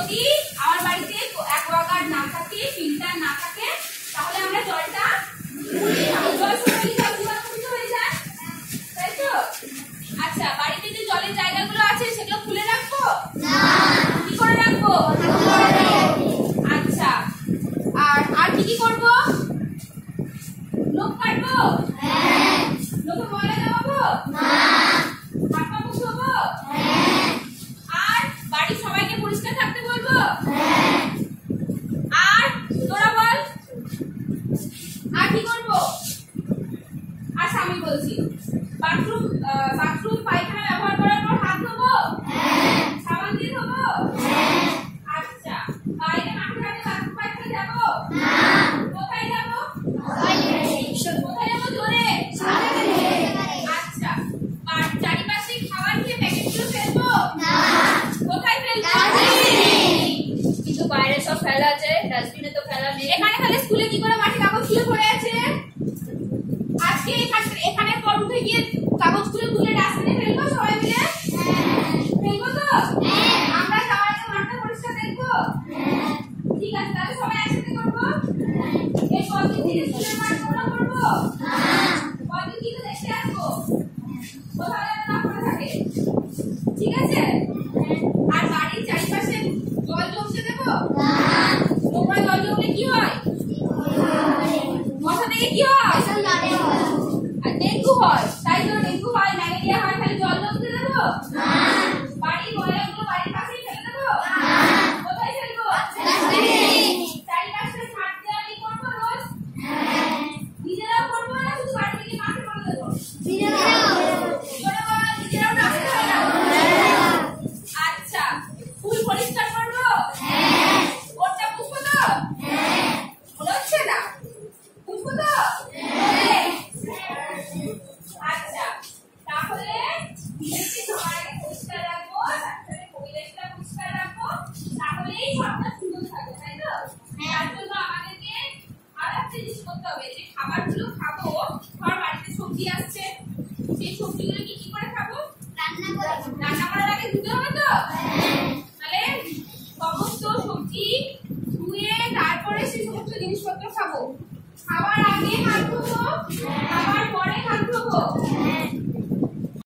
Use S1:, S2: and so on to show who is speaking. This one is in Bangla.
S1: যদি আমার বাড়িতে অ্যাকোয়াগার্ড না থাকে ফিল্টার না থাকে তাহলে আমরা জলটা জল হয়ে যায় আচ্ছা বাড়িতে যে জলের জায়গাগুলো আছে সেগুলো খুলে রাখব? কি করে রাখব? আচ্ছা আর আর কি কি করব? লোক কাটবো লোকে বলে বলছি। বাথরুম বাথরুম পায়খানা ব্যবহার করার পর হাত ধোবো? সাবান দিয়ে ধোবো? আচ্ছা। বাইরে মাঠে ঘাটে বাথরুম পায়খানা যাব? কোথায় যাব? কোথায় যাব জোরে? আচ্ছা। চারিপাশে খাবার খেয়ে প্যাকেটগুলো ফেলব? কোথায় ফেলব? কিন্তু বাইরে সব ফেলা আছে ডাস্টবিনে তো ফেলা নেই। এখানে তাহলে স্কুলে কি করে মাঠে কাগজগুলো পড়ে আছে আজকে এখানে এখানে পর উঠে গিয়ে কাগজগুলো তুলে ডাস্টবিনে ফেলব সবাই মিলে ফেলব তো আমরা যাওয়ার আগে মাঠটা পরিষ্কার দেখব ঠিক আছে তাহলে সবাই একসাথে করব এই কদিন থেকে স্কুলের মাঠ নোংরা করব কদিন কিন্তু দেখতে আসব কোথাও যেন না পড়ে থাকে আর বাড়ির চারিপাশে জল জমতে দেবো নোংরা জল জমলে কি হয় মশা থেকে কি হয় আর ডেঙ্গু হয়, তাই তো ডেঙ্গু হয়, ম্যালেরিয়া হয় তাহলে জল জমতে দেবো? আচ্ছা তাহলে বিদেশি রাখব রাখব তাহলেই সবটা সুন্দর থাকবে তাই হ্যাঁ। জন্য আমাদেরকে আর জিনিস করতে হবে যে খাবারগুলো খাব ধর বাড়িতে সবজি আসছে সেই সবজিগুলো কি কি করে খাব?
S2: রান্না করে
S1: রান্না আগে ধুতে হবে তো? হ্যাঁ। তাহলে সমস্ত সবজি ধুয়ে তারপরে সে সমস্ত জিনিসপত্র খাব। খাওয়ার আগে